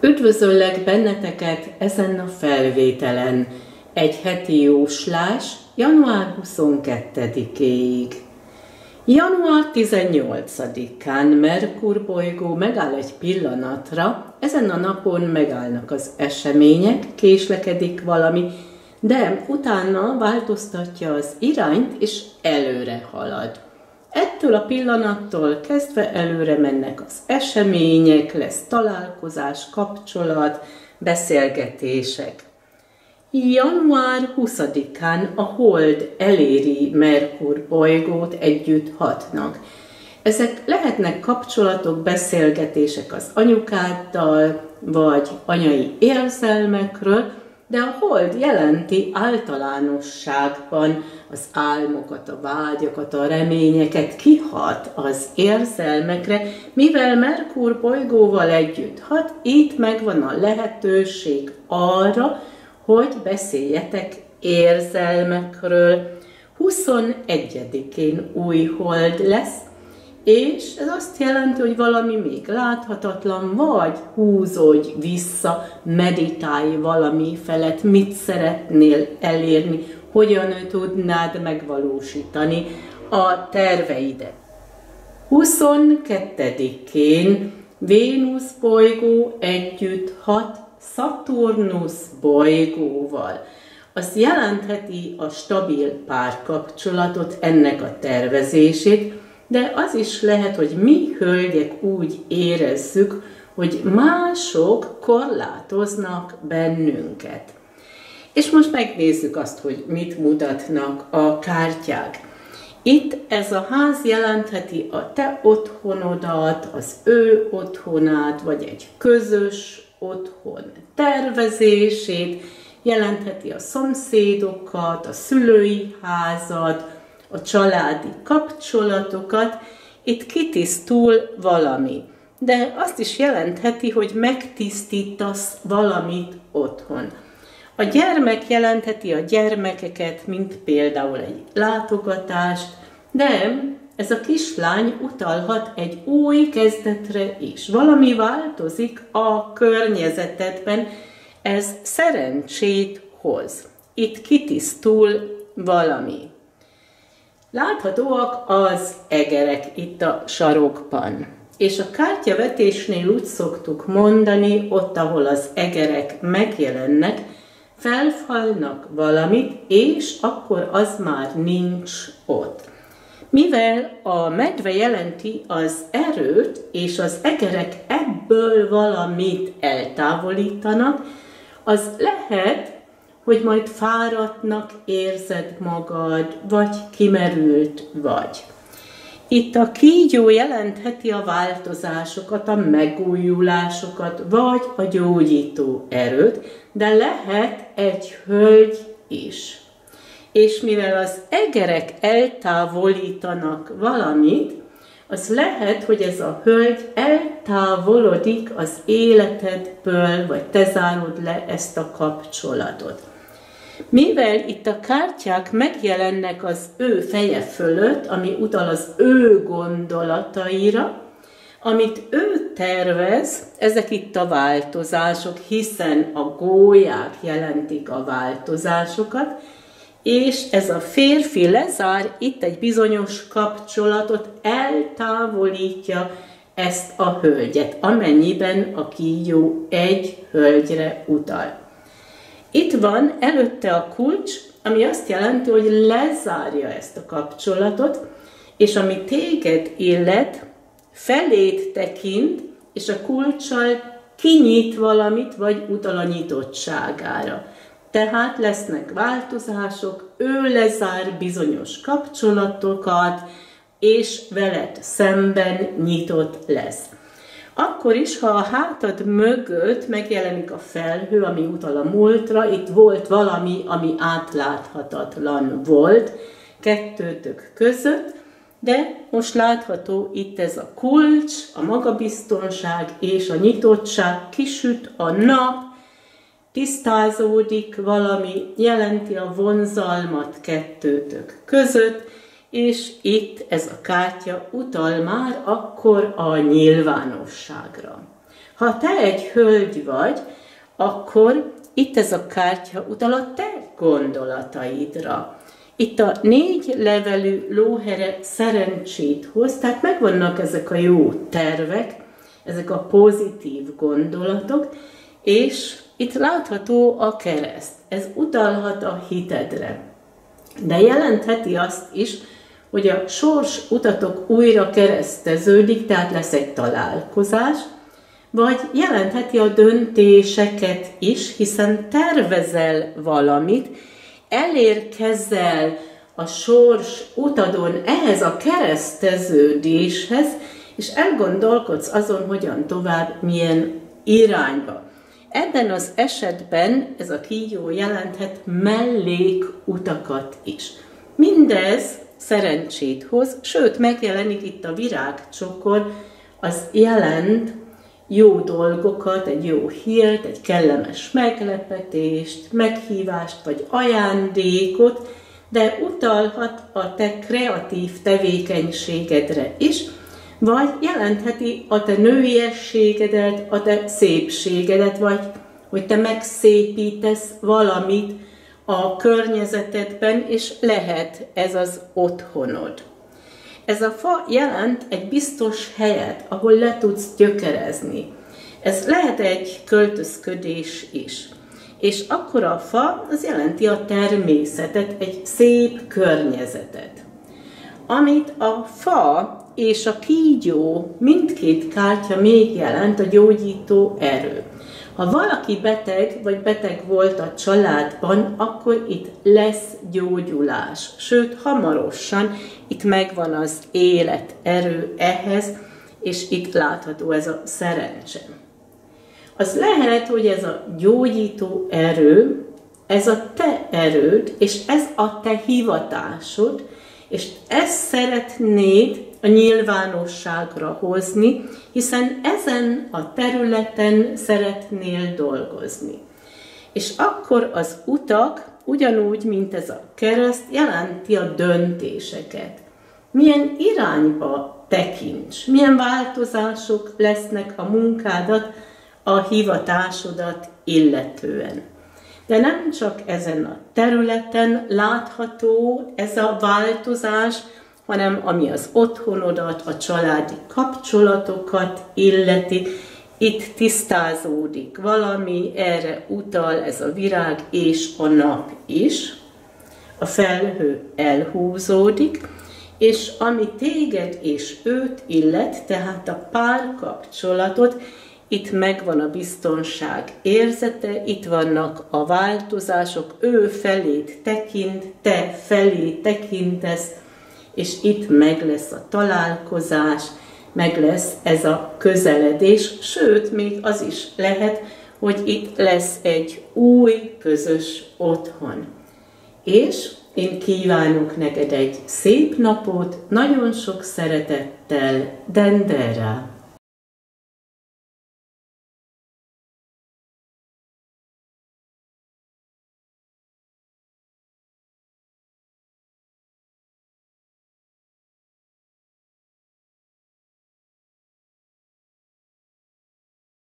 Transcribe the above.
Üdvözöllek benneteket ezen a felvételen, egy heti jóslás január 22-ig. Január 18-án Merkur bolygó megáll egy pillanatra, ezen a napon megállnak az események, késlekedik valami, de utána változtatja az irányt és előre halad. Ettől a pillanattól kezdve előre mennek az események, lesz találkozás, kapcsolat, beszélgetések. Január 20-án a Hold eléri Merkur bolygót, együtt hatnak. Ezek lehetnek kapcsolatok, beszélgetések az anyukáddal, vagy anyai érzelmekről, de a hold jelenti általánosságban az álmokat, a vágyakat, a reményeket, kihat az érzelmekre, mivel Merkur bolygóval együtt hat, itt megvan a lehetőség arra, hogy beszéljetek érzelmekről. 21-én új hold lesz, és ez azt jelenti, hogy valami még láthatatlan, vagy húzódj vissza, meditálj valami felett, mit szeretnél elérni, hogyan tudnád megvalósítani a terveidet. 22-én Vénusz bolygó együtt hat Saturnus bolygóval. Az jelentheti a stabil párkapcsolatot, ennek a tervezését, de az is lehet, hogy mi hölgyek úgy érezzük, hogy mások korlátoznak bennünket. És most megnézzük azt, hogy mit mutatnak a kártyák. Itt ez a ház jelentheti a te otthonodat, az ő otthonát, vagy egy közös otthon tervezését, jelentheti a szomszédokat, a szülői házat, a családi kapcsolatokat, itt kitisztul valami. De azt is jelentheti, hogy megtisztítasz valamit otthon. A gyermek jelentheti a gyermekeket, mint például egy látogatást, de ez a kislány utalhat egy új kezdetre is. Valami változik a környezetedben, ez szerencsét hoz. Itt kitisztul valami. Láthatóak az egerek itt a sarokban. És a kártyavetésnél úgy szoktuk mondani, ott, ahol az egerek megjelennek, felfalnak valamit, és akkor az már nincs ott. Mivel a medve jelenti az erőt, és az egerek ebből valamit eltávolítanak, az lehet, hogy majd fáradtnak érzed magad, vagy kimerült vagy. Itt a kígyó jelentheti a változásokat, a megújulásokat, vagy a gyógyító erőt, de lehet egy hölgy is. És mivel az egerek eltávolítanak valamit, az lehet, hogy ez a hölgy eltávolodik az életedből, vagy te zárod le ezt a kapcsolatot. Mivel itt a kártyák megjelennek az ő feje fölött, ami utal az ő gondolataira, amit ő tervez, ezek itt a változások, hiszen a gólyák jelentik a változásokat, és ez a férfi lezár itt egy bizonyos kapcsolatot, eltávolítja ezt a hölgyet, amennyiben a kígyó egy hölgyre utal. Itt van előtte a kulcs, ami azt jelenti, hogy lezárja ezt a kapcsolatot, és ami téged illet, felét tekint, és a kulcsal kinyit valamit, vagy utal a nyitottságára. Tehát lesznek változások, ő lezár bizonyos kapcsolatokat, és veled szemben nyitott lesz. Akkor is, ha a hátad mögött megjelenik a felhő, ami utal a múltra, itt volt valami, ami átláthatatlan volt kettőtök között, de most látható itt ez a kulcs, a magabiztonság és a nyitottság, kisüt a nap, tisztázódik valami, jelenti a vonzalmat kettőtök között, és itt ez a kártya utal már akkor a nyilvánosságra. Ha te egy hölgy vagy, akkor itt ez a kártya utal a te gondolataidra. Itt a négy levelű lóhere szerencsét hoz, tehát megvannak ezek a jó tervek, ezek a pozitív gondolatok, és itt látható a kereszt. Ez utalhat a hitedre. De jelentheti azt is, hogy a sors utatok újra kereszteződik, tehát lesz egy találkozás, vagy jelentheti a döntéseket is, hiszen tervezel valamit, elérkezel a sors utadon ehhez a kereszteződéshez, és elgondolkodsz azon, hogyan tovább, milyen irányba. Ebben az esetben ez a kígyó jelenthet mellékutakat is. Mindez szerencsét hoz, sőt, megjelenik itt a virágcsokor, az jelent jó dolgokat, egy jó hírt, egy kellemes meglepetést, meghívást vagy ajándékot, de utalhat a te kreatív tevékenységedre is, vagy jelentheti a te nőiességedet, a te szépségedet, vagy hogy te megszépítesz valamit a környezetedben, és lehet ez az otthonod. Ez a fa jelent egy biztos helyet, ahol le tudsz gyökerezni. Ez lehet egy költözködés is. És akkor a fa az jelenti a természetet, egy szép környezetet. Amit a fa és a kígyó mindkét kártya még jelent a gyógyító erő. Ha valaki beteg, vagy beteg volt a családban, akkor itt lesz gyógyulás. Sőt, hamarosan itt megvan az élet erő ehhez, és itt látható ez a szerencse. Az lehet, hogy ez a gyógyító erő, ez a te erőd, és ez a te hivatásod, és ezt szeretnéd a nyilvánosságra hozni, hiszen ezen a területen szeretnél dolgozni. És akkor az utak, ugyanúgy, mint ez a kereszt, jelenti a döntéseket. Milyen irányba tekints, milyen változások lesznek a munkádat, a hivatásodat illetően. De nem csak ezen a területen látható ez a változás, hanem ami az otthonodat, a családi kapcsolatokat illeti, itt tisztázódik valami, erre utal ez a virág és a nap is. A felhő elhúzódik, és ami téged és őt illet, tehát a párkapcsolatot, itt megvan a biztonság érzete, itt vannak a változások, ő felét tekint, te felé tekintesz, és itt meg lesz a találkozás, meg lesz ez a közeledés, sőt, még az is lehet, hogy itt lesz egy új közös otthon. És én kívánok neked egy szép napot, nagyon sok szeretettel, Dendera!